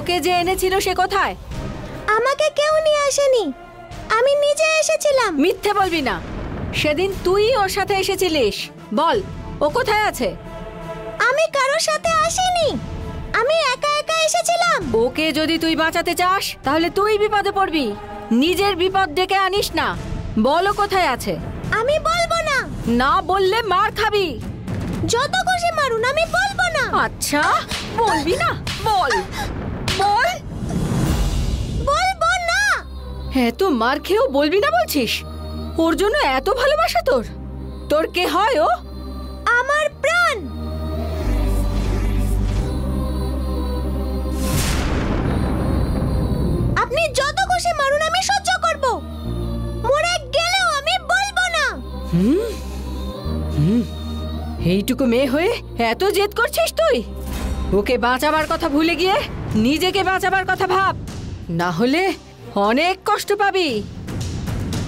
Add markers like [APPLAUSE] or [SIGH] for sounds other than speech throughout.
তোকে যে এনেছিল সে কোথায়? আমাকে কেউ নিয়ে আসেনি। আমি নিজে এসেছিলাম। মিথ্যে বলবি না। সেদিন তুই ওর সাথে এসেছিলিস। বল ও কোথায় আছে? আমি কারোর সাথে আসিনি। আমি একা একা এসেছিলাম। ওকে যদি তুই বাঁচাতে চাস তাহলে তুই বিপদে পড়বি। নিজের বিপদ ডেকে আনিস না। বলো কোথায় আছে। আমি বলব না। না বললে মার খাবি। যত খুশি মারুন আমি বলব না। আচ্ছা বলবি না। বল। এত মার খেয়েও বলবি না বলছিস? ওর জন্য এত ভালোবাসা তোর? তোর কে হয় ও? আমার প্রাণ! আপনি যত খুশি মারুন আমি সহ্য করব। মরে গেলেও আমি বলব না। এইটুকু মেয়ে হয়ে এত জেদ করছিস তুই? ওকে বাঁচাবার কথা ভুলে গিয়ে নিজেকে বাঁচাবার কথা ভাব। না হলে অনেক কষ্ট পাবি।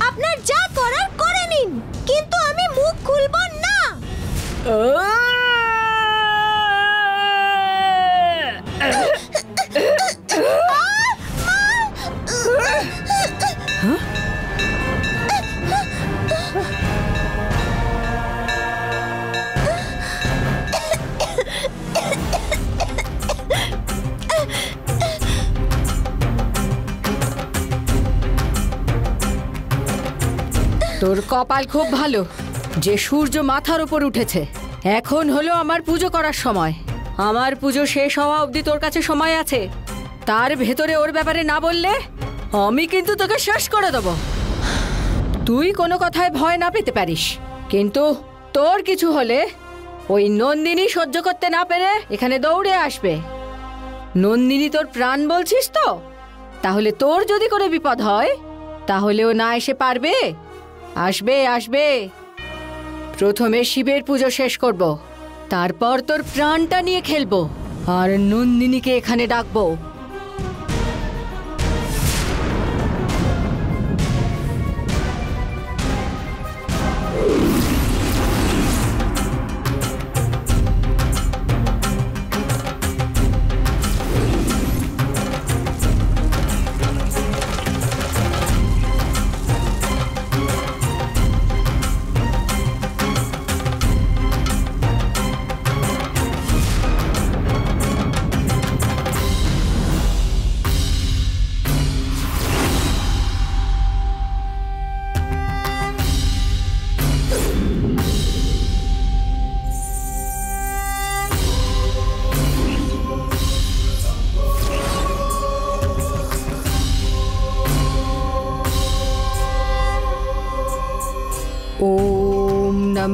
আপনার যা করার করে নিন কিন্তু আমি মুখ খুলব না। কপাল খুব ভালো। যে সূর্য মাথার উপর উঠেছে। এখন হলো আমার পুজো করার সময়। আমার পুজো শেষ হওয়া অবধি তোর কাছে সময় আছে। তার ভেতরে ওর ব্যাপারে না বললে, আমি কিন্তু তোকে শেষ করে দেব। তুই কোনো কথায় ভয় না পেতে পারিস। কিন্তু তোর কিছু হলে ওই নন্দিনী সহ্য করতে না পেরে এখানে দৌড়ে আসবে। নন্দিনী তোর প্রাণ বলছিস তো? তাহলে তোর যদি কোনো বিপদ হয়, তাহলে ও না এসে পারবে? আসবে আসবে। প্রথমে শিবের পুজো শেষ করব। তারপর তোর প্রাণটা নিয়ে খেলব। আর নন্দিনীকে এখানে ডাকবো।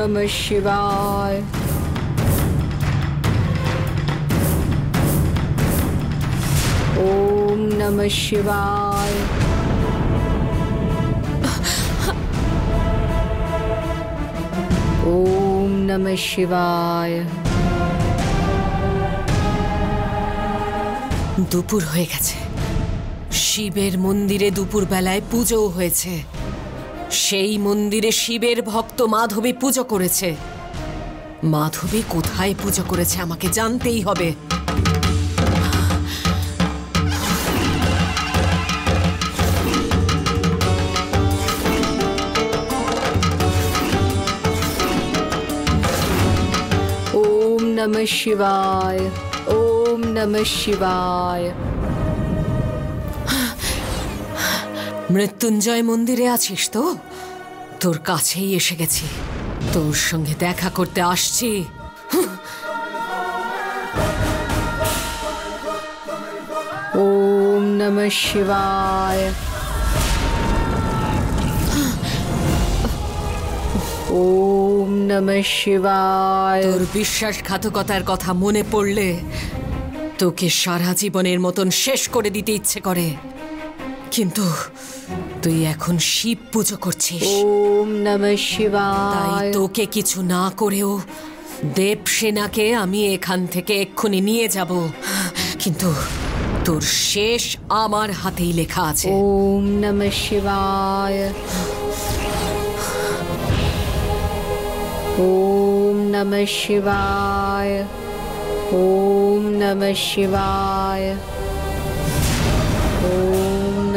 নমঃ শিবায় ওম নমঃ শিবায় ওম নমঃ শিবায় দুপুর হয়ে গেছে। শিবের মন্দিরে দুপুরবেলায় পুজোও হয়েছে। সেই মন্দিরে শিবের ভক্ত মাধবী পুজো করেছে। মাধবী কোথায় পুজো করেছে আমাকে জানতেই হবে। ওম নম শিবায়, ওম নম শিবায়। মৃত্যুঞ্জয় মন্দিরে আছিস তো? তোর কাছেই এসে গেছি। তোর সঙ্গে দেখা করতে আসছি। ওম নমঃ শিবায়। ওম নমঃ শিবায়। তোর বিশ্বাসঘাতকতার কথা মনে পড়লে তোকে সারা জীবনের মতন শেষ করে দিতে ইচ্ছে করে। কিন্তু তুই এখন শিব পুজো করছিস। ওম নমঃ তাই শিবায় তোকে কিছু না করেও দেবসেনাকে আমি এখান থেকে এক্ষুনি নিয়ে যাব। কিন্তু তোর শেষ আমার হাতেই লেখা আছে। ওম নমঃ শিবায়। ওম নমঃ শিবায়। ওম নমঃ শিবায়।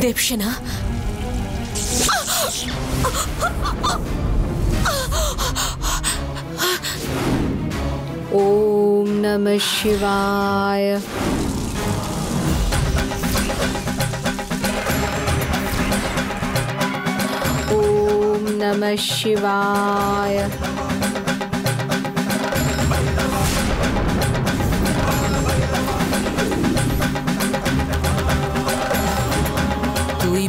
देवशना ओम नमः शिवाय। नमः शिवाय।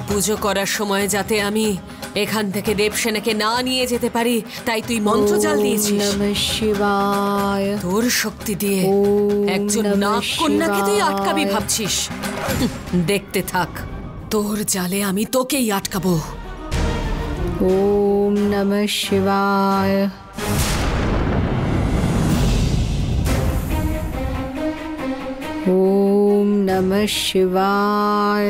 পুজো করার সময় যাতে আমি এখান থেকে দেবসেনাকে না নিয়ে যেতে পারি তাই তুই মন্ত্র জাল দিয়েছিস। তোর শক্তি দিয়ে একজন নাগ কন্যাকে তুই আটকাবি ভাবছিস। দেখতে থাক তোর জালে আমি তোকেই আটকাবো। ওম নম শিবায়। ওম নম শিবায়।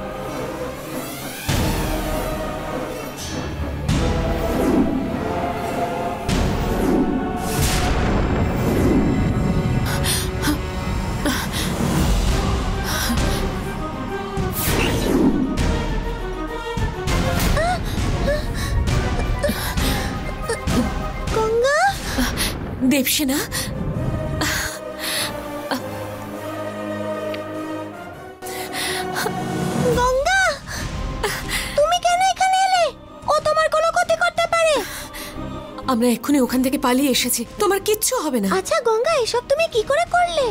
দেবসেনা গঙ্গা! তুমি কেন এখানে এলে? ও তোমার কোনো ক্ষতি করতে পারে। আমরা এক্ষুনি ওখান থেকে পালিয়ে এসেছি। তোমার কিচ্ছু হবে না। আচ্ছা গঙ্গা এসব তুমি কি করে করলে?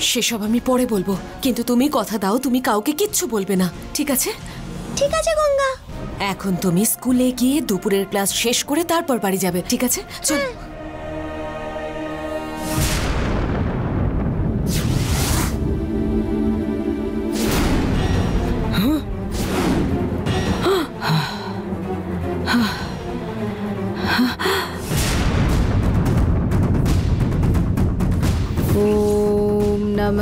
সেসব আমি পরে বলব। কিন্তু তুমি কথা দাও তুমি কাউকে কিচ্ছু বলবে না। ঠিক আছে? ঠিক আছে গঙ্গা। এখন তুমি স্কুলে গিয়ে দুপুরের ক্লাস শেষ করে তারপর বাড়ি যাবে। ঠিক আছে? চল।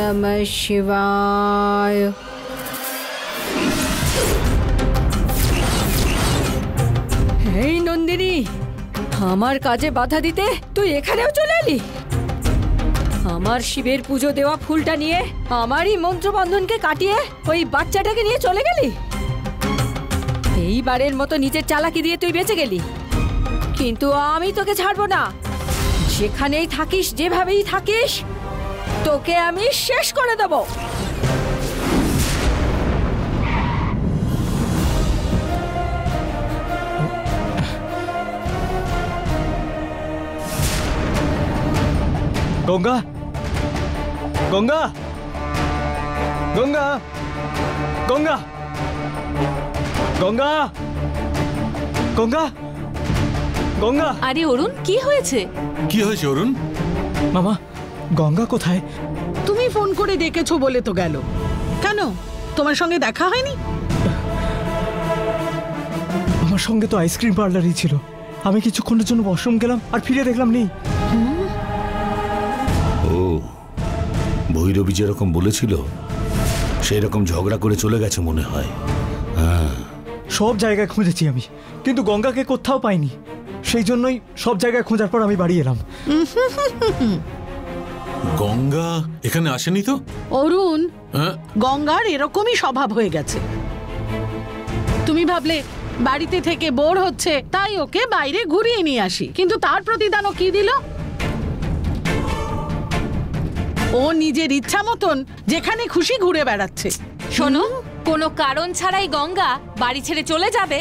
নমঃ শিবায় এই নন্দিনী আমার কাজে বাধা দিতে তুই এখানেও চলে এলি আমার শিবের পুজো দেওয়া ফুলটা নিয়ে আমারই মন্ত্রবন্ধনকে কাটিয়ে ওই বাচ্চাটাকে নিয়ে চলে গেলি এইবারের মতো নিজের চালাকি দিয়ে তুই বেঁচে গেলি কিন্তু আমি তোকে ছাড়বো না যেখানেই থাকিস যেভাবেই থাকিস তোকে আমি শেষ করে দেবো। গঙ্গা। গঙ্গা। গঙ্গা। গঙ্গা। গঙ্গা। গঙ্গা। গঙ্গা। আরে অরুণ কি হয়েছে? কি হয়েছে অরুণ? মামা গঙ্গা কোথায়? তুমি ফোন করে ডেকেছো বলে তো গেল। কেন? তোমার সঙ্গে দেখা হয়নি? আমার সঙ্গে তো আইসক্রিম পার্লারই ছিল। আমি কিছুক্ষণের জন্য ওয়াশরুম গেলাম আর ফিরে দেখলাম নেই। ও ভৈরবী যেরকম বলেছিল সেই রকম ঝগড়া করে চলে গেছে মনে হয়। হ্যাঁ। সব জায়গায় খুঁজেছি আমি কিন্তু গঙ্গাকে কোথাও পাইনি। সেই জন্যই সব জায়গায় খোঁজার পর আমি বাড়ি এলাম। গঙ্গা এখানে আসেনি তো? অরুণ হ্যাঁ? গঙ্গার এরকমই স্বভাব হয়ে গেছে। তুমি ভাবলে বাড়িতে থেকে বোর হচ্ছে তাই ওকে বাইরে ঘুরিয়ে নিয়ে আসি। কিন্তু তার প্রতিদান ও কি দিল? ও নিজের ইচ্ছা মতন যেখানে খুশি ঘুরে বেড়াচ্ছে। শোনো কোনো কারণ ছাড়াই গঙ্গা বাড়ি ছেড়ে চলে যাবে।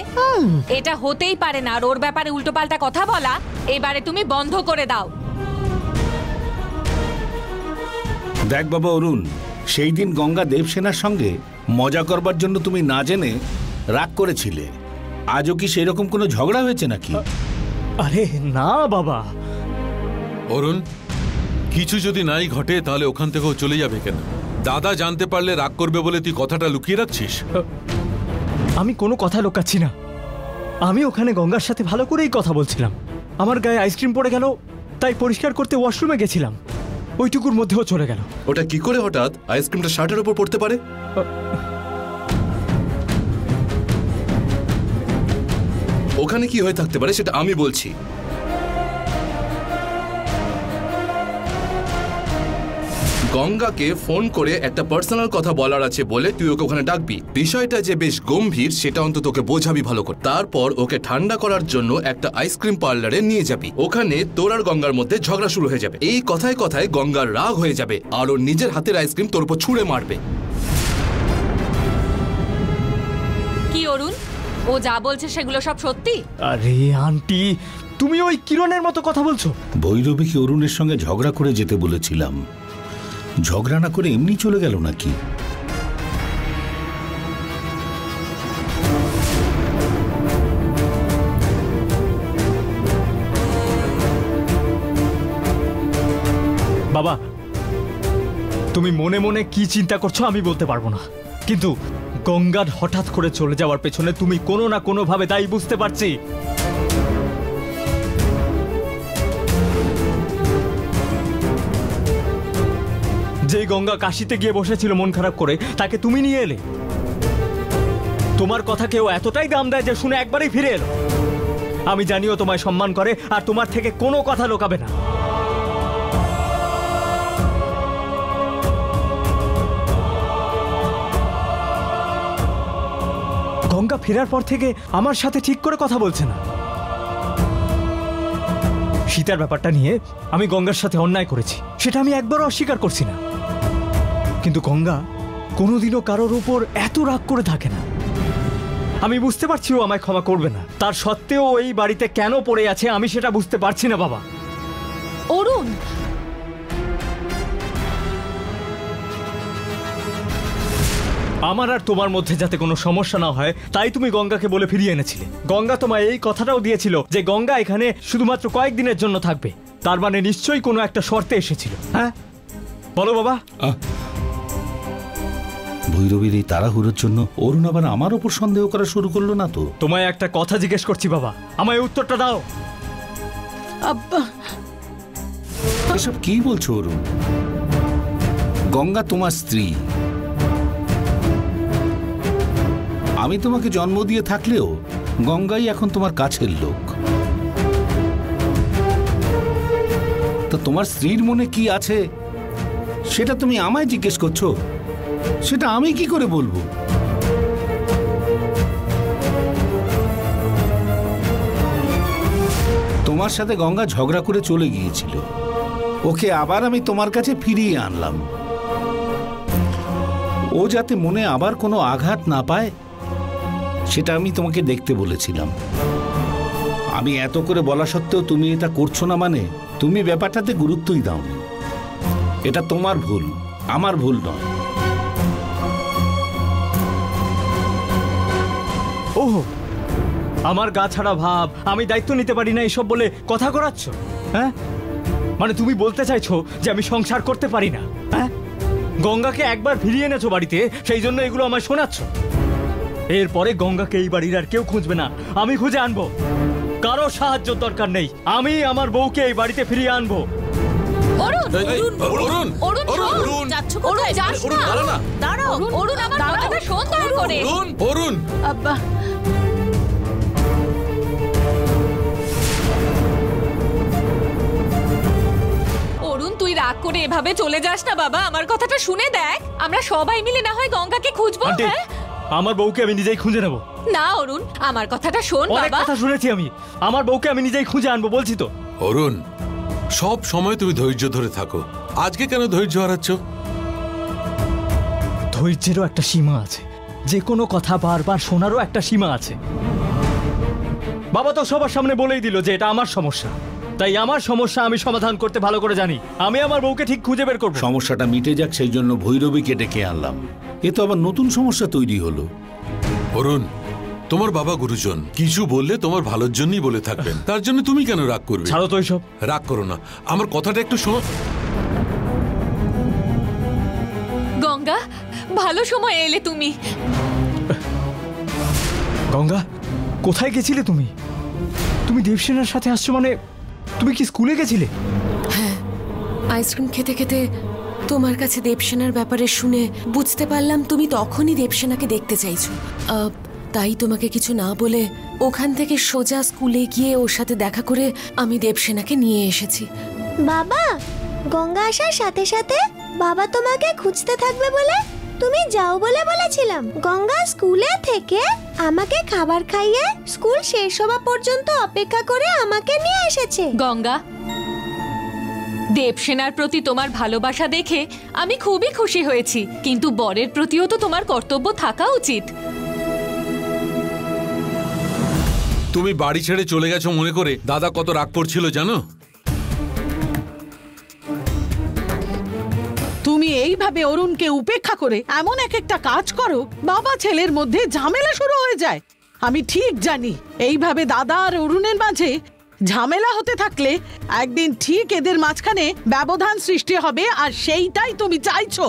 এটা হতেই পারে না আর ওর ব্যাপারে উল্টোপাল্টা কথা বলা। এবারে তুমি বন্ধ করে দাও। দেখ বাবা অরুণ সেই দিন গঙ্গা দেবসেনার সঙ্গে মজা করবার জন্য তুমি না জেনে রাগ করেছিলে। আজও কি সেই রকম কোনো ঝগড়া হয়েছে নাকি? আরে না বাবা। অরুণ কিছু যদি নাই ঘটে তাহলে ওখান থেকেও চলে যাবে কেন? দাদা জানতে পারলে রাগ করবে বলে তুই কথাটা লুকিয়ে রাখছিস? আমি কোনো কথা লোকাচ্ছি না। আমি ওখানে গঙ্গার সাথে ভালো করেই কথা বলছিলাম। আমার গায়ে আইসক্রিম পড়ে গেল তাই পরিষ্কার করতে ওয়াশরুমে গেছিলাম। ওইটুকুর মধ্যেও চলে গেল। ওটা কি করে হঠাৎ আইসক্রিমটা শার্টের উপর পড়তে পারে? ওখানে কি হয়ে থাকতে পারে সেটা আমি বলছি। গঙ্গাকে ফোন করে একটা পার্সোনাল কথা বলার আছে বলে তুই ওকে ওখানে ডাকবি। বিষয়টা যে বেশ গম্ভীর সেটা অন্তত তোকে বোঝাবি ভালো করে। তারপর ওকে ঠান্ডা করার জন্য একটা আইসক্রিম পার্লারে নিয়ে যাবি। ওখানে তোর আর গঙ্গার মধ্যে ঝগড়া শুরু হয়ে যাবে। এই কথায় কথায় গঙ্গার রাগ হয়ে যাবে আর ওর নিজের হাতের আইসক্রিম তোর উপর ছুঁড়ে মারবে। কি অরুণ? ও যা বলছে সেগুলো সব সত্যি? আরে আন্টি তুমি ওই কিরণের মতো কথা বলছো? ভৈরবীকে অরুণের সঙ্গে ঝগড়া করে যেতে বলেছিলাম। ঝগড়া না করে এমনি চলে গেল নাকি? বাবা, তুমি মনে মনে কি চিন্তা করছ আমি বলতে পারব না। কিন্তু গঙ্গার হঠাৎ করে চলে যাওয়ার পেছনে তুমি কোনো না কোনো ভাবে দায়ী বুঝতে পারছি। যে গঙ্গা কাশিতে গিয়ে বসেছিল মন খারাপ করে, তাকে তুমি নিয়ে এলে। তোমার কথা কেউ এতটাই দাম দেয় যে শুনে একবারই ফিরে এলো। আমি জানিও তোমায় সম্মান করে, আর তোমার থেকে কোনো কথা লোকাবে না। গঙ্গা ফেরার পর থেকে আমার সাথে ঠিক করে কথা বলছে না। সীতার ব্যাপারটা নিয়ে আমি গঙ্গার সাথে অন্যায় করেছি, সেটা আমি একবারও অস্বীকার করছি না। কিন্তু গঙ্গা কোনোদিনও কারোর উপর এত রাগ করে থাকে না। আমি বুঝতে পারছি ও আমায় ক্ষমা করবে না। তার সত্ত্বেও এই বাড়িতে কেন পড়ে আছে আমি সেটা বুঝতে পারছি না বাবা। অরুণ! আমার আর তোমার মধ্যে যাতে কোনো সমস্যা না হয় তাই তুমি গঙ্গাকে বলে ফিরিয়ে এনেছিলে। গঙ্গা তোমায় এই কথাটাও দিয়েছিল যে গঙ্গা এখানে শুধুমাত্র কয়েকদিনের জন্য থাকবে। তার মানে নিশ্চয়ই কোনো একটা শর্তে এসেছিল হ্যাঁ? বলো বাবা। ভৈরবীর এই তাড়াহুড়োর জন্য অরুণ আবার আমার ওপর সন্দেহ করা শুরু করল না তো? তোমায় একটা কথা জিজ্ঞেস করছি বাবা। আমায় উত্তরটা দাও। আব্বা। এসব কি বলছো অরুণ? গঙ্গা তোমার স্ত্রী। আমি তোমাকে জন্ম দিয়ে থাকলেও গঙ্গাই এখন তোমার কাছের লোক। তো তোমার স্ত্রীর মনে কি আছে? সেটা তুমি আমায় জিজ্ঞেস করছ? সেটা আমি কি করে বলব? তোমার সাথে গঙ্গা ঝগড়া করে চলে গিয়েছিল। ওকে আবার আমি তোমার কাছে ফিরিয়ে আনলাম। ও যাতে মনে আবার কোনো আঘাত না পায়, সেটা আমি তোমাকে দেখতে বলেছিলাম। আমি এত করে বলা সত্ত্বেও তুমি এটা করছ না মানে তুমি ব্যাপারটাতে গুরুত্বই দাও এটা তোমার ভুল, আমার ভুল নয়। আমার গা ছাড়া ভাব, আমি দায়িত্ব নিতে পারি না এসব বলে কথা করাচ্ছ? হ্যাঁ? মানে তুমি বলতে চাইছো যে আমি সংসার করতে পারি না হ্যাঁ? গঙ্গাকে একবার ফিরিয়ে এনেছো বাড়িতে, সেই জন্য এগুলো আমায় শোনাচ্ছ? এরপরে গঙ্গাকে এই বাড়ির আর কেউ খুঁজবে না, আমি খুঁজে আনব। কারও সাহায্য দরকার নেই, আমি আমার বউকে এই বাড়িতে ফিরিয়ে আনব। অরুণ অরুণ অরুণ অরুণ যাচ্ছ কোথায়? যাস না। দাঁড়াও অরুণ আমার কথাটা শোন দয়া করে। অরুণ অরুণ। আব্বা। অরুণ তুই রাগ করে এভাবে চলে যাস না বাবা। আমার কথাটা শুনে দেখ। আমরা সবাই মিলে না হয় গঙ্গাকে খুঁজবো হ্যাঁ? আমার বউকে আমি নিজেই খুঁজে নেব। না অরুণ আমার কথাটা শোন বাবা। কথা শুনেছি আমি। আমার বউকে আমি নিজেই খুঁজে আনব বলছি তো। অরুণ সব সময় তুমি ধৈর্য ধরে থাকো। আজকে কেন ধৈর্য হারাচ্ছ? ধৈর্যেরও একটা সীমা আছে। যে কোনো কথা বারবার শোনারও একটা সীমা আছে। বাবা তো সবার সামনে বলেই দিল যে এটা আমার সমস্যা। তাই আমার সমস্যা আমি সমাধান করতে ভালো করে জানি। আমি আমার বউকে ঠিক খুঁজে বের করব। সমস্যাটা মিটে যাক সেই জন্য ভৈরবীকে ডেকে আনলাম। এ তো আবার নতুন সমস্যা তৈরি হলো। অরুণ তোমার বাবা গুরুজন কিছু বললে তোমার ভালোর জন্যই বলে থাকবেন। তার জন্য তুমি কেন রাগ করবে? ছাড়ো তো এইসব রাগ করো না। আমার কথাটা একটু শোনো। গঙ্গা ভালো সময় এলে তুমি। গঙ্গা কোথায় গেছিলে তুমি? তুমি দেবসেনার সাথে আসছো মানে তুমি কি স্কুলে গেছিলে? হ্যাঁ আইসক্রিম খেতে খেতে তোমার কাছে দেবসেনার ব্যাপারে শুনে বুঝতে পারলাম তুমি তখনই দেবসেনাকে দেখতে চাইছো। আহ, তাই তোমাকে কিছু না বলে ওখান থেকে সোজা স্কুলে গিয়ে ওর সাথে দেখা করে আমি দেবসেনাকে নিয়ে এসেছি। বাবা গঙ্গা আসার সাথে সাথে বাবা তোমাকে খুঁজতে থাকবে বলে তুমি যাও বলে বলেছিলাম। গঙ্গা স্কুলে থেকে আমাকে খাবার খাইয়ে স্কুল শেষ হওয়া পর্যন্ত অপেক্ষা করে আমাকে নিয়ে এসেছে। গঙ্গা দেবসেনার প্রতি তোমার ভালোবাসা দেখে আমি খুবই খুশি হয়েছি কিন্তু বরের প্রতিও তো তোমার কর্তব্য থাকা উচিত। তুমি বাড়ি ছেড়ে চলে গেছো মনে করে দাদা কত রাগ করছিল জানো? তুমি এইভাবে অরুণকে উপেক্ষা করে এমন এক একটা কাজ করো, বাবা ছেলের মধ্যে ঝামেলা শুরু হয়ে যায়। আমি ঠিক জানি, এইভাবে দাদা আর অরুণের মাঝে ঝামেলা হতে থাকলে একদিন ঠিক এদের মাঝখানে ব্যবধান সৃষ্টি হবে আর সেইটাই তুমি চাইছো।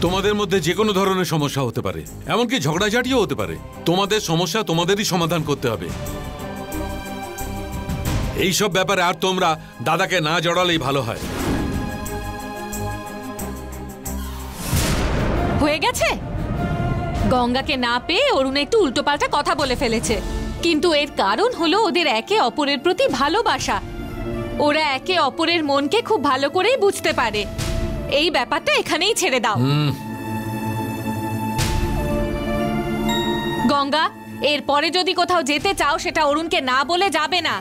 তোমাদের মধ্যে যে কোনো ধরনের সমস্যা হতে পারে, এমনকি ঝগড়াঝাটিও হতে পারে। তোমাদের সমস্যা তোমাদেরই সমাধান করতে হবে। এই সব ব্যাপারে আর তোমরা দাদাকে না জড়ালেই ভালো হয়। হয়ে গেছে? গঙ্গাকে না পেয়ে অরুণ একটু উল্টোপাল্টা কথা বলে ফেলেছে। কিন্তু এর কারণ হলো ওদের একে অপরের প্রতি ভালোবাসা। ওরা একে অপরের মনকে খুব ভালো করেই বুঝতে পারে। এই ব্যাপারটা এখানেই ছেড়ে দাও। গঙ্গা এরপরে যদি কোথাও যেতে চাও সেটা অরুণকে না বলে যাবে না।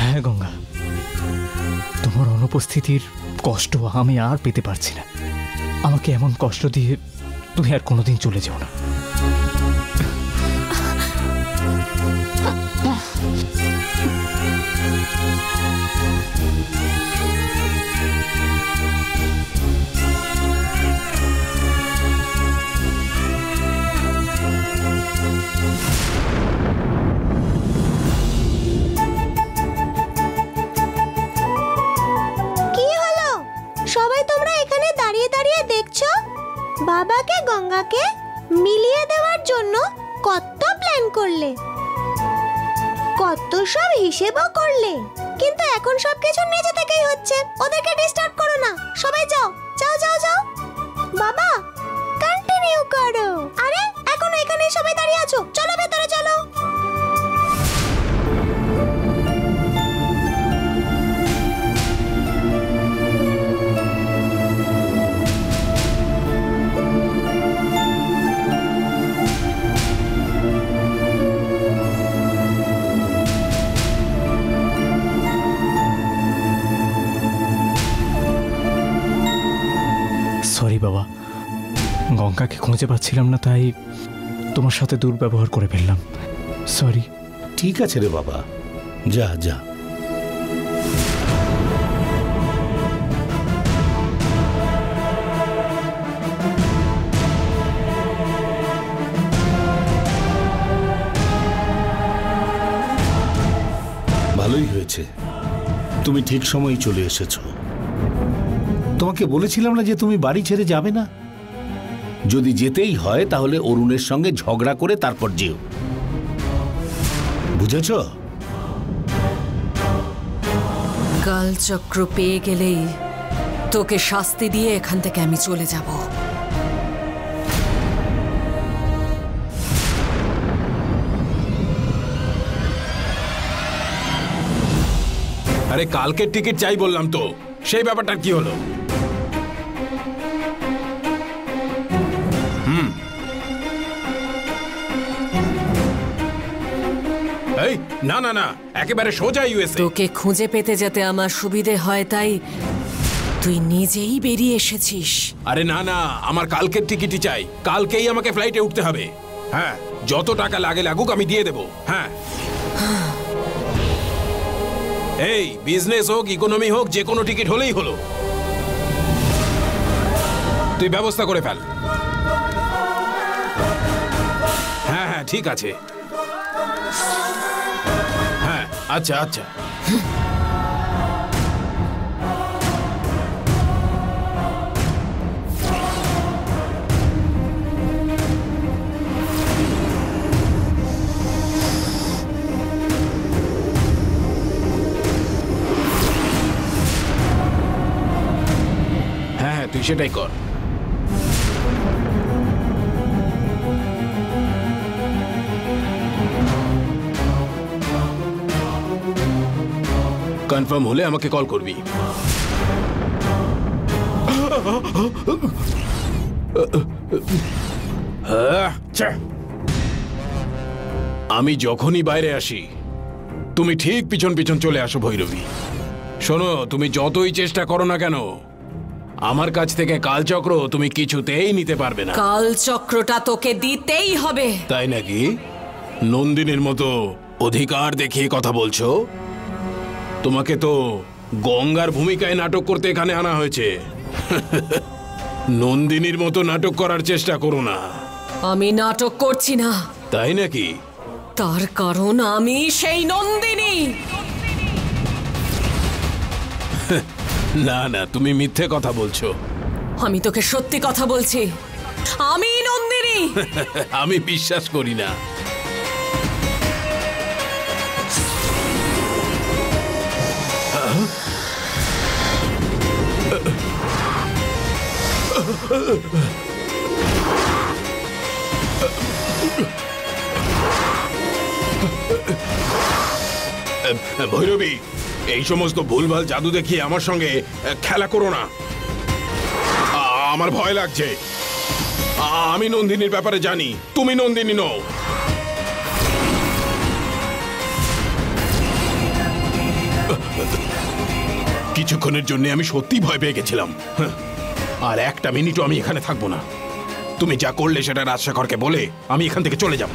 হ্যাঁ গঙ্গা। তোমার অনুপস্থিতির কষ্ট আমি আর পেতে পারছি না। আমাকে এমন কষ্ট দিয়ে তুমি আর কোনোদিন চলে যেও না। বাবাকে গঙ্গাকে মিলিয়ে দেওয়ার জন্য কত প্ল্যান করলে? কত সব হিসেবও করলে? কিন্তু এখন সবকিছু নিজে থেকেই হচ্ছে। ওদেরকে ডিস্টার্ব করো না। সবাই যাও। যাও যাও যাও। বাবা কন্টিনিউ করো। গঙ্গাকে খুঁজে পাচ্ছিলাম না, তাই তোমার সাথে দুর্ব্যবহার করে ফেললাম। সরি ঠিক আছে রে বাবা। যা যা। ভালোই হয়েছে। তুমি ঠিক সময় চলে এসেছ। তোমাকে বলেছিলাম না যে তুমি বাড়ি ছেড়ে যাবে না? যদি যেতেই হয় তাহলে অরুণের সঙ্গে ঝগড়া করে তারপর যেও। বুঝেছ? কালচক্র পেয়ে গেলেই তোকে শাস্তি দিয়ে এখান থেকে আমি চলে যাব। আরে কালকের টিকিট চাই বললাম তো। সেই ব্যাপারটা কি হলো? এই না না না একেবারে সোজা ইউএসএ তোকে খুঁজে পেতে যাতে আমার সুবিধে হয় তাই তুই নিজেই বেরিয়ে এসেছিস। আরে না না আমার কালকের টিকিটই চাই। কালকেই আমাকে ফ্লাইটে উঠতে হবে। হ্যাঁ যত টাকা লাগে লাগুক আমি দিয়ে দেবো। হ্যাঁ। এই বিজনেস হোক ইকোনমি হোক যে কোনো টিকিট হলেই হলো। তুই ব্যবস্থা করে ফেল। হ্যাঁ হ্যাঁ ঠিক আছে। আচ্ছা আচ্ছা হ্যাঁ হ্যাঁ তুই সেটাই কর কনফার্ম হলে আমাকে কল করবি। আমি যখনই বাইরে আসি তুমি ঠিক পিছন পিছন চলে আসো ভৈরবী। শোনো তুমি যতই চেষ্টা করো না কেন আমার কাছ থেকে কালচক্র তুমি কিছুতেই নিতে পারবে না। কালচক্রটা তোকে দিতেই হবে। তাই নাকি? নন্দিনীর মতো অধিকার দেখিয়ে কথা বলছো? তোমাকে তো গঙ্গার ভূমিকায় নাটক করতে এখানে আনা হয়েছে। নন্দিনীর মতো নাটক করার চেষ্টা করো না। আমি নাটক করছি না। তাই নাকি? তার কারণ আমি সেই নন্দিনী। না না তুমি মিথ্যে কথা বলছো। আমি তোকে সত্যি কথা বলছি। আমি নন্দিনী। আমি বিশ্বাস করি না। ভৈরবী এই সমস্ত ভুলভাল জাদু দেখিয়ে আমার সঙ্গে খেলা করো না। আমার ভয় লাগছে। আমি নন্দিনীর ব্যাপারে জানি তুমি নন্দিনী নও। কিছুক্ষণের জন্য আমি সত্যি ভয় পেয়ে গেছিলাম। হ্যাঁ, আর একটা মিনিটও আমি এখানে থাকব না। তুমি যা করলে সেটা রাজশেখরকে বলে আমি এখান থেকে চলে যাব।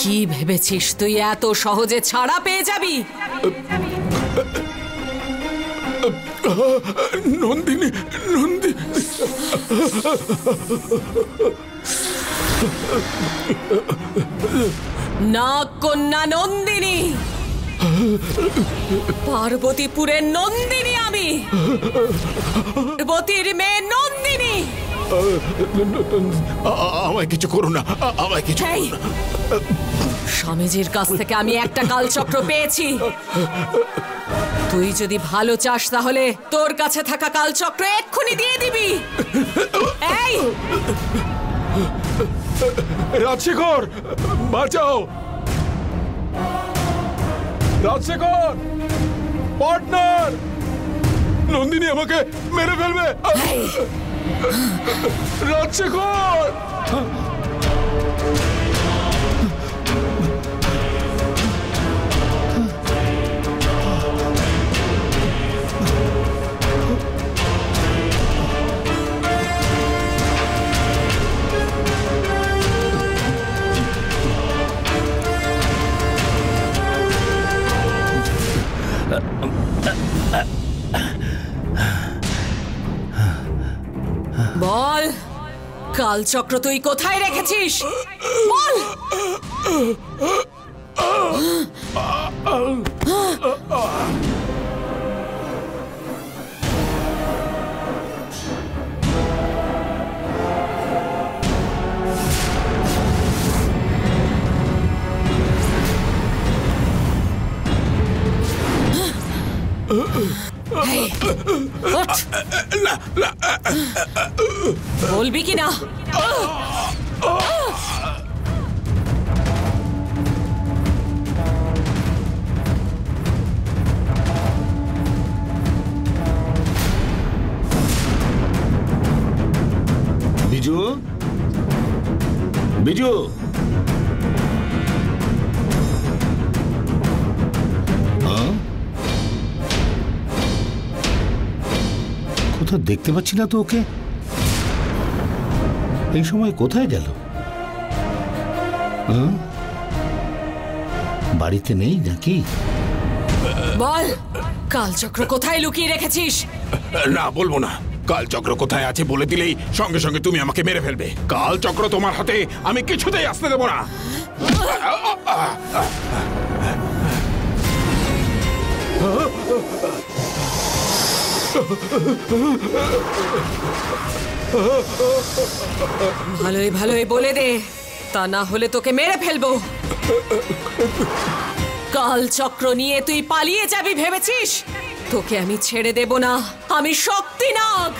কি ভেবেছিস তুই? এত সহজে ছাড়া পেয়ে যাবি? নন্দিনী নন্দিনী। না কন্যা নন্দিনী। পার্বতীপুরের নন্দিনী আমি। পার্বতীর মেয়ে নন্দিনী। আমায় কিছু করো না আমায় কিছু স্বামীজির কাছ থেকে আমি একটা কালচক্র পেয়েছি। তুই যদি ভালো চাস তাহলে তোর কাছে থাকা কালচক্র এক্ষুনি দিয়ে দিবি। এই! রাজশেখর বাঁচাও। রাজশেখর পার্টনার। নন্দিনী আমাকে মেরে ফেলবে। রাজশেখর! কালচক্র তুই কোথায় রেখেছিস? বল! কোথাও দেখতে পাচ্ছি না তো ওকে। এই সময় কোথায় গেল? বাড়িতে নেই নাকি? বল কালচক্র কোথায় লুকিয়ে রেখেছিস? না বলব না। কালচক্র কোথায় আছে বলে দিলেই সঙ্গে সঙ্গে তুমি আমাকে মেরে ফেলবে। কালচক্র তোমার হাতে আমি কিছুতেই আসতে দেবো না। ভালোই ভালোই বলে দে। তা না হলে তোকে মেরে ফেলব। কাল চক্র নিয়ে তুই পালিয়ে যাবি, ভেবেছিস? তোকে আমি ছেড়ে দেব না। আমি শক্তি নাগ।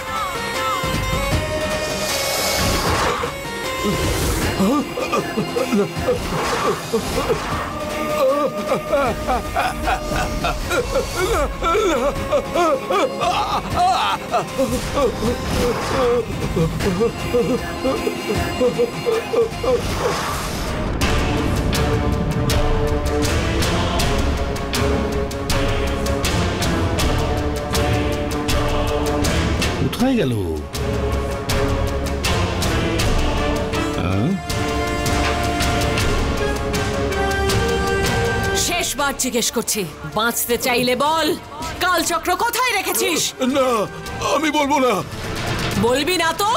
কোথায় গেল ও? হ্যাঁ? শেষবার জিজ্ঞেস করছি বাঁচতে চাইলে বল। কালচক্র কোথায় রেখেছিস? না আমি বলব না। বলবি না তো।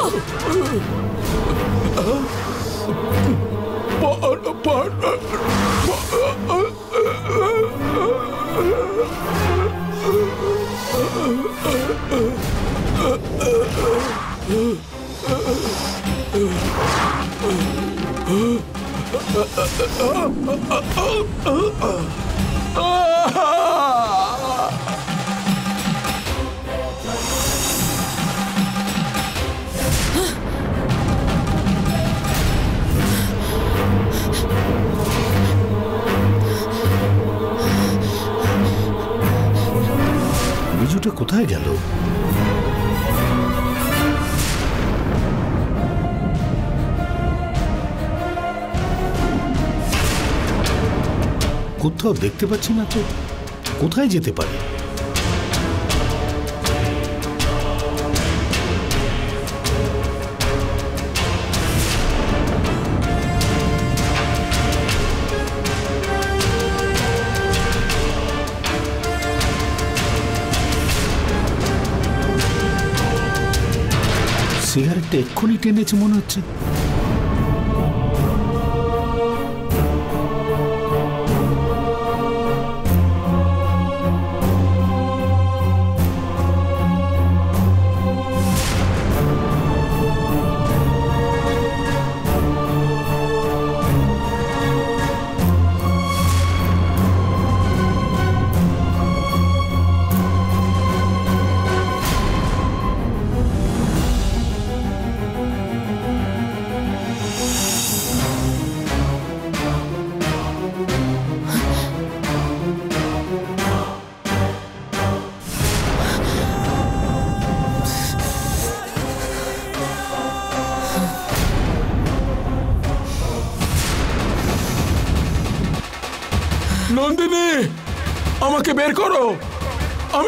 বিজুটা কোথায় গেল? কোথাও দেখতে পাচ্ছি না তো। কোথায় যেতে পারে? সিগারেটটা এক্ষুনি টেনেছে মনে হচ্ছে।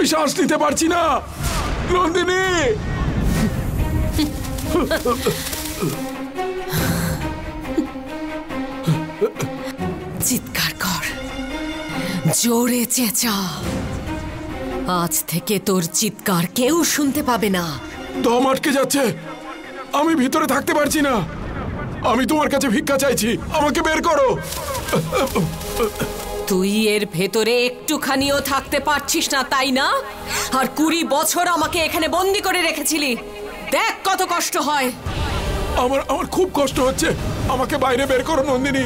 আমি শ্বাস নিতে পারছি না। নন্দিনী! চিৎকার কর। জোরে চেঁচা। আজ থেকে তোর চিৎকার কেউ শুনতে পাবে না। দম আটকে যাচ্ছে। আমি ভিতরে থাকতে পারছি না। আমি তোমার কাছে ভিক্ষা চাইছি। আমাকে বের করো। তুই এর ভেতরে একটুখানিও থাকতে পারছিস না তাই না? আর কুড়ি বছর আমাকে এখানে বন্দি করে রেখেছিলি। দেখ কত কষ্ট হয়। আমার আমার খুব কষ্ট হচ্ছে। আমাকে বাইরে বের করো নন্দিনী।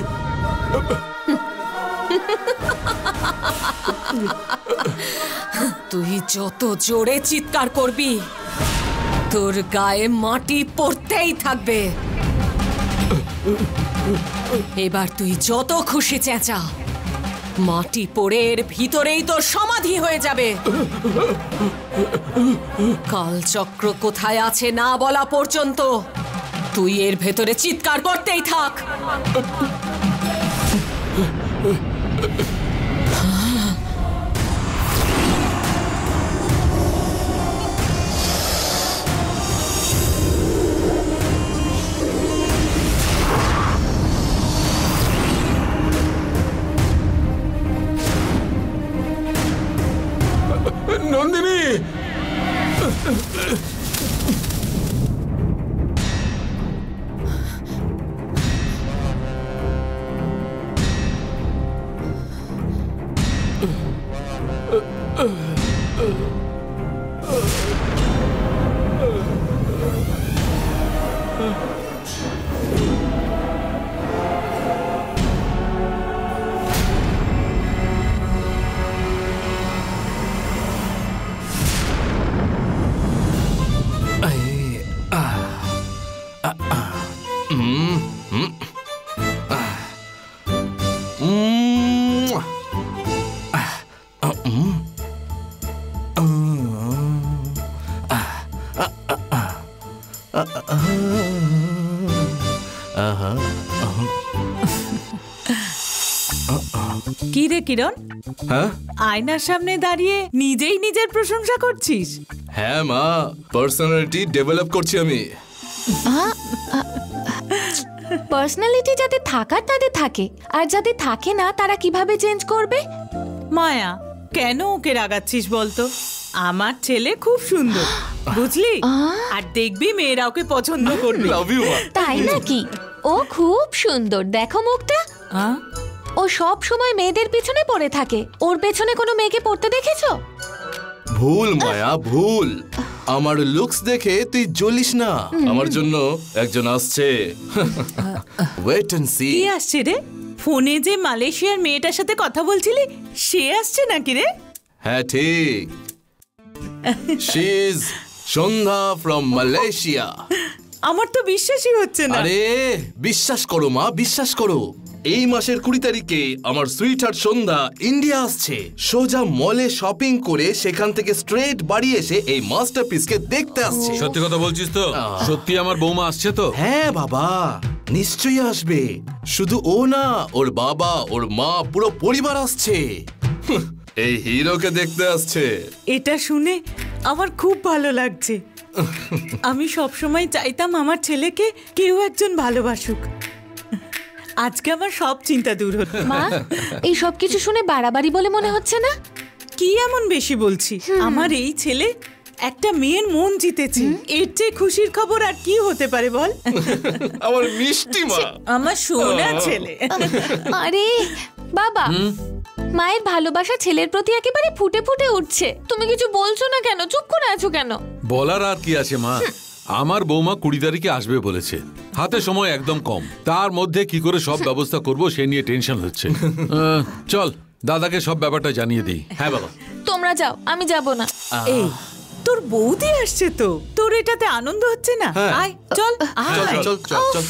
তুই যত জোরে চিৎকার করবি তোর গায়ে মাটি পড়তেই থাকবে। এবার তুই যত খুশি চেঁচা। মাটি পড়ে এর ভিতরেই তোর সমাধি হয়ে যাবে। কালচক্র কোথায় আছে না বলা পর্যন্ত। তুই এর ভেতরে চিৎকার করতেই থাক। কি হ্যাঁ? আয়নার সামনে দাঁড়িয়ে নিজেই নিজের প্রশংসা করছিস? হ্যাঁ মা। পার্সোনালিটি ডেভেলপ করছি আমি। পার্সোনালিটি যাতে থাকার তাদের থাকে। আর যাদের থাকে না তারা কীভাবে চেঞ্জ করবে? মায়া কেন ওকে রাগাচ্ছিস বলতো? আমার ছেলে খুব সুন্দর বুঝলি? আর দেখবি মেয়েরা ওকে পছন্দ করবে। লাভ তাই নাকি? ও খুব সুন্দর। দেখো মুখটা। আহ? ও সব সময় মেয়েদের পিছনে পড়ে থাকে। ওর পেছনে কোনো মেয়েকে পড়তে দেখেছ? ভুল মায়া ভুল। আমার লুকস দেখে তুই জ্বলিস না। আমার জন্য একজন আসছে। ওয়েট এন্ড সি কি আসছে রে? ফোনে যে মালয়েশিয়ার মেয়েটার সাথে কথা বলছিলি সে আসছে নাকি রে? হ্যাঁ ঠিক। She is Sandhya from Malaysia আমার তো বিশ্বাসই হচ্ছে না। আরে বিশ্বাস করো মা বিশ্বাস করো। এই মাসের কুড়ি তারিখে আমার সুইট হার্ট সন্ধ্যা ইন্ডিয়া আসছে। সোজা মলে শপিং করে সেখান থেকে স্ট্রেট বাড়ি এসে এই মাস্টারপিসকে দেখতে আসছে। সত্যি কথা বলছিস তো? সত্যি আমার বৌমা আসছে তো? হ্যাঁ বাবা। নিশ্চয়ই আসবে। শুধু ও না ওর বাবা ওর মা পুরো পরিবার আসছে। এই হিরোকে দেখতে আসছে। এটা শুনে আমার খুব ভালো লাগছে। আমি সবসময় চাইতাম আমার ছেলেকে কেউ একজন ভালোবাসুক। আজকে আমার সব চিন্তা দূর হলো। মা এই সব কিছু শুনে বাড়াবাড়ি বলে মনে হচ্ছে না? কি এমন বেশি বলছি? আমার এই ছেলে একটা মেয়ের মন জিতেছে। এর চেয়ে খুশির খবর আর কি হতে পারে বল? আমার মিষ্টি মা। আমার সোনা ছেলে। আরে বাবা মায়ের ভালোবাসা ছেলের প্রতি একেবারে ফুটে ফুটে উঠছে। তুমি কিছু বলছো না কেন? চুপ করে আছো কেন? বলার আর কি আছে মা? আমার বৌমা কুড়ি তারিখে আসবে বলেছে। হাতে সময় একদম কম। তার মধ্যে কি করে সব ব্যবস্থা করব সে নিয়ে টেনশন হচ্ছে। [LAUGHS] আহ, চল দাদাকে সব ব্যাপারটা জানিয়ে দিই। হ্যাঁ বাবা। তোমরা যাও আমি যাব না। এই তোর বৌদি আসছে তো। তোর এটাতে আনন্দ হচ্ছে না? হ্যাঁ। আয় চল চল আয়। চল চল চল।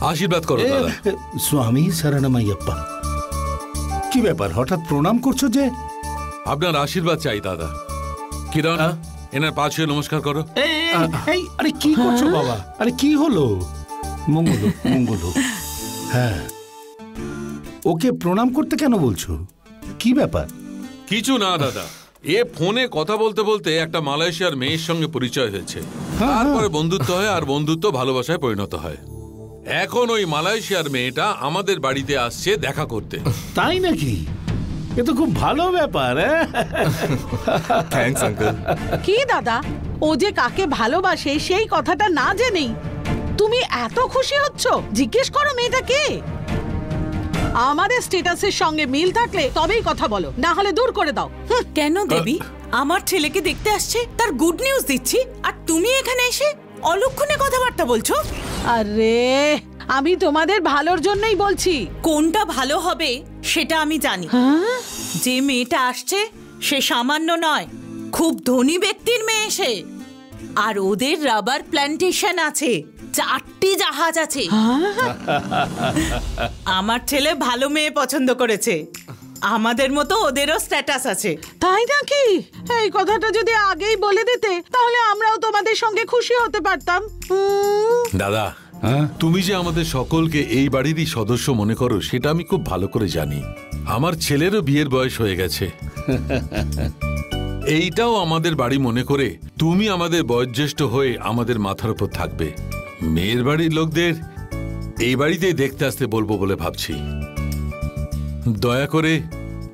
আশীর্বাদ করো দাদা। স্বামী শরণমাইয়াপ্পা কি ব্যাপার হঠাৎ প্রণাম করছ যে আপনার আশীর্বাদ চাই দাদা। কিরণ এনার পা ছুঁয়ে নমস্কার করো। এই আরে কি করছ বাবা? আরে কি হলো? মঙ্গল হোক, মঙ্গল হোক। [LAUGHS] হ্যাঁ। ওকে প্রণাম করতে কেন বলছো? কি ব্যাপার? কিছু না দাদা। এ ফোনে কথা বলতে বলতে একটা মালয়েশিয়ার মেয়ের সঙ্গে পরিচয় হয়েছে। তারপরে বন্ধুত্ব হয় আর বন্ধুত্ব ভালোবাসায় পরিণত হয়। এখন ওই মালয়েশিয়ার মেয়েটা আমাদের বাড়িতে আসছে দেখা করতে। তাই নাকি? এ তো খুব ভালো ব্যাপার হ্যাঁ? আঙ্কেল কি দাদা? ও যে কাকে ভালোবাসে সেই কথাটা না জেনেই তুমি এত খুশি হচ্ছ? জিজ্ঞেস করো মেয়েটা কে? আমাদের স্ট্যাটাসের সঙ্গে মিল থাকলে তবেই কথা বলো না হলে দূর করে দাও। কেন দেবী? আমার ছেলেকে দেখতে আসছে তার গুড নিউজ দিচ্ছি আর তুমি এখানে এসে অলক্ষণে কথাবার্তা বলছো? আরে আমি তোমাদের ভালোর জন্যই বলছি। কোনটা ভালো হবে সেটা আমি জানি। হ্যাঁ? যে মেয়েটা আসছে সে সামান্য নয় খুব ধনী ব্যক্তির মেয়ে সে। আর ওদের রাবার প্ল্যান্টেশন আছে চারটি জাহাজ আছে। আমার ছেলে ভালো মেয়ে পছন্দ করেছে। আমাদের মতো ওদেরও স্ট্যাটাস আছে। তাই নাকি? এই কথাটা যদি আগেই বলে দিতে তাহলে আমরাও তোমাদের সঙ্গে খুশি হতে পারতাম। দাদা হ্যাঁ? তুমি যে আমাদের সকলকে এই বাড়িরই সদস্য মনে করো সেটা আমি খুব ভালো করে জানি। আমার ছেলেরও বিয়ের বয়স হয়ে গেছে। [LAUGHS] এইটাও আমাদের বাড়ি মনে করে তুমি আমাদের বয়োজ্যেষ্ঠ হয়ে আমাদের মাথার উপর থাকবে। মেয়ের বাড়ির লোকদের এই বাড়িতেই দেখতে আসতে বলব বলে ভাবছি। দয়া করে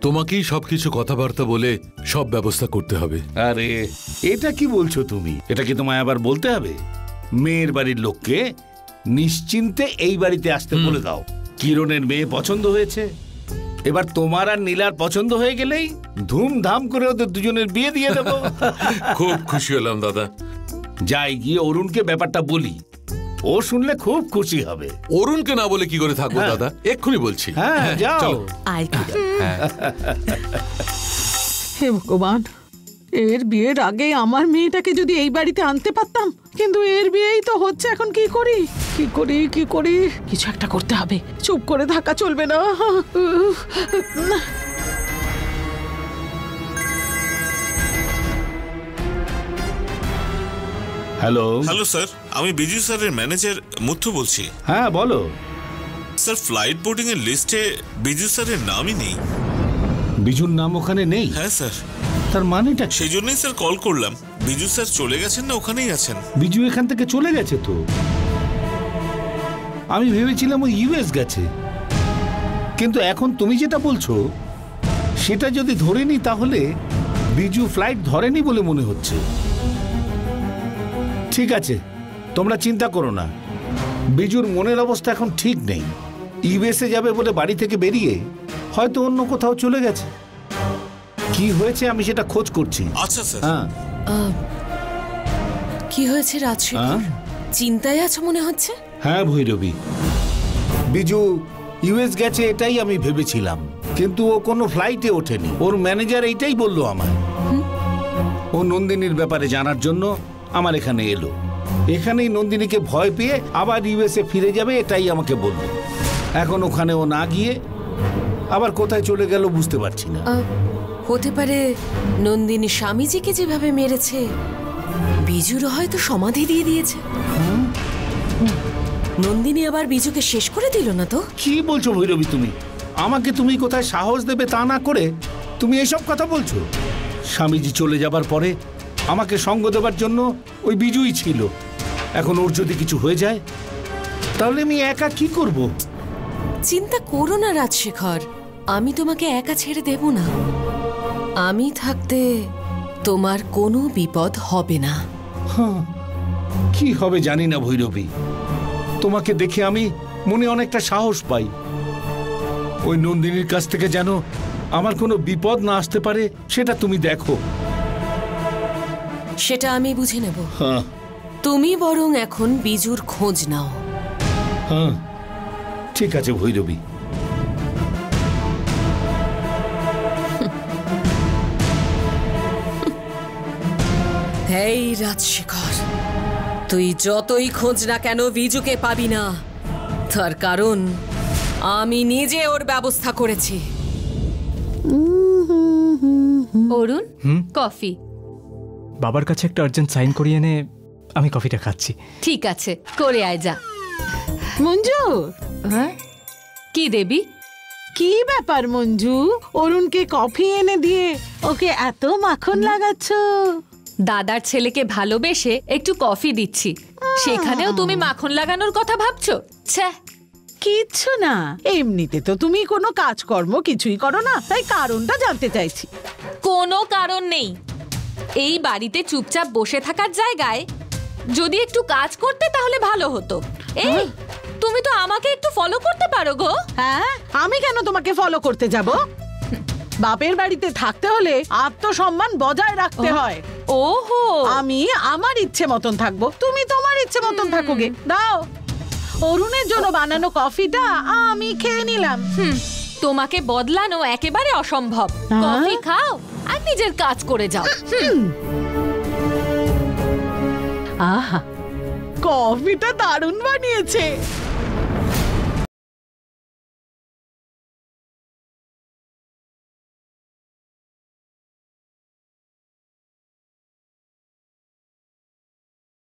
তোমাকেই সবকিছু কথাবার্তা বলে সব ব্যবস্থা করতে হবে। আরে এটা কি বলছো তুমি? এটা কি তোমায় আবার বলতে হবে? মেয়ের বাড়ির লোককে নিশ্চিন্তে এই বাড়িতে আসতে বলে দাও। কিরণের মেয়ে পছন্দ হয়েছে। এবার তোমার আর নীলার পছন্দ হয়ে গেলেই ধুমধাম করে ওদের দুজনের বিয়ে দিয়ে দেবো। [LAUGHS] খুব খুশি হলাম দাদা। যাই গিয়ে অরুণকে ব্যাপারটা বলি। ও শুনলে খুব খুশি হবে। অরুণকে না বলে কি করে থাকব হ্যাঁ। দাদা? এক্ষুনি বলছি। হ্যাঁ যাও। চলো। আয় [LAUGHS] হে ভগবান এর বিয়ের আগে আমার মেয়েটাকে যদি এই বাড়িতে আনতে পারতাম কিন্তু এর বিয়েই তো হচ্ছে এখন কি করি? কি করি কি করি? কিছু একটা করতে হবে। চুপ করে থাকা চলবে না। হ্যালো। Hello sir. আমি বিজু স্যারের ম্যানেজার মুথু বলছি। হ্যাঁ বলো। স্যার ফ্লাইট বোর্ডিং এর লিস্টে বিজু স্যারের নামই নেই। বিজুর নাম ওখানে নেই? হ্যাঁ স্যার। তার মানেটা? সেই জন্যই স্যার কল করলাম। বিজু স্যার চলে গেছেন না ওখানেই আছেন। বিজু এখান থেকে চলে গেছে তো? আমি ভেবেছিলাম ও ইউএস গেছে। কিন্তু এখন তুমি যেটা বলছো সেটা যদি ধরে নি তাহলে বিজু ফ্লাইট ধরেনি বলে মনে হচ্ছে। ঠিক আছে তোমরা চিন্তা করো না। বিজুর মনের অবস্থা এখন ঠিক নেই। ইউএসএ যাবে বলে বাড়ি থেকে বেরিয়ে হয়তো অন্য কোথাও চলে গেছে। কি হয়েছে আমি সেটা খোঁজ করছি। আচ্ছা স্যার। হ্যাঁ। কি হয়েছে রাজশেখর? হ্যাঁ? চিন্তায় আছো মনে হচ্ছে? হ্যাঁ ভৈরবী। বিজু ইউএস গেছে এটাই আমি ভেবেছিলাম কিন্তু ও কোনো ফ্লাইটে ওঠেনি। ওর ম্যানেজার এইটাই বলল আমায়। ও নন্দিনীর ব্যাপারে জানার জন্য আমার এখানে এলো। এখানেই নন্দিনীকে ভয় পেয়ে আবার ইউএসএ ফিরে যাবে এটাই আমাকে বলল। এখন ওখানে ও না গিয়ে আবার কোথায় চলে গেল বুঝতে পারছি না। হতে পারে নন্দিনী স্বামীজিকে যেভাবে মেরেছে বিজুর হয়তো সমাধি দিয়ে দিয়েছে। নন্দিনী আবার বিজুকে শেষ করে দিল না তো? কি বলছো ভৈরবী তুমি? আমাকে তুমি কোথায় সাহস দেবে তা না করে তুমি এসব কথা বলছো? স্বামীজি চলে যাবার পরে আমাকে সঙ্গ দেবার জন্য ওই বিজুই ছিল। এখন ওর যদি কিছু হয়ে যায় তাহলে আমি একা কি করব? চিন্তা করো না রাজশেখর আমি তোমাকে একা ছেড়ে দেব না। আমি থাকতে তোমার কোনো বিপদ হবে না। হ্যাঁ কি হবে জানি না ভৈরবী। তোমাকে দেখে আমি মনে অনেকটা সাহস পাই। ওই নন্দিনীর কাছ থেকে যেন আমার কোনো বিপদ না আসতে পারে সেটা তুমি দেখো। সেটা আমি বুঝে নেব। হ্যাঁ। তুমি বরং এখন বিজুর খোঁজ নাও। হ্যাঁ। ঠিক আছে ভৈরবী। এই রাজশেখর তুই যতই খোঁজ না কেন বিজুকে পাবি না। তার কারণ আমি নিজে ওর ব্যবস্থা করেছি। অরুণ কফি। বাবার কাছে একটা আর্জেন্ট সাইন করিয়ে এনে আমি কফিটা খাচ্ছি। ঠিক আছে করে আয় যা। মঞ্জু! হ্যাঁ? কি দেবী? কি ব্যাপার মঞ্জু? অরুণকে কফি এনে দিয়ে ওকে এত মাখন লাগাচ্ছ? দাদার ছেলেকে ভালোবেসে একটু কফি দিচ্ছি। সেখানেও তুমি মাখন লাগানোর কথা ভাবছ? ছ্যা কিচ্ছু না। এমনিতে তো তুমি কোনো কাজকর্ম কিছুই করো না তাই কারণটা জানতে চাইছি। কোনো কারণ নেই। এই বাড়িতে চুপচাপ বসে থাকার জায়গায় যদি একটু কাজ করতে তাহলে ভালো হতো। এই তুমি তো আমাকে একটু ফলো করতে পারো গো। হ্যাঁ আমি কেন তোমাকে ফলো করতে যাব? বাপের বাড়িতে থাকতে হলে আত্মসম্মান বজায় রাখতে হয়। ওহো। আমি আমার ইচ্ছে মতন থাকব। তুমি তোমার ইচ্ছে মতন থাকোগে। দাও। অরুণের জন্য বানানো কফিটা আমি খেয়ে নিলাম। হুম, তোমাকে বদলানো একেবারে অসম্ভব? কফি খাও আর নিজের কাজ করে যাও। আহা কফিটা দারুণ বানিয়েছে।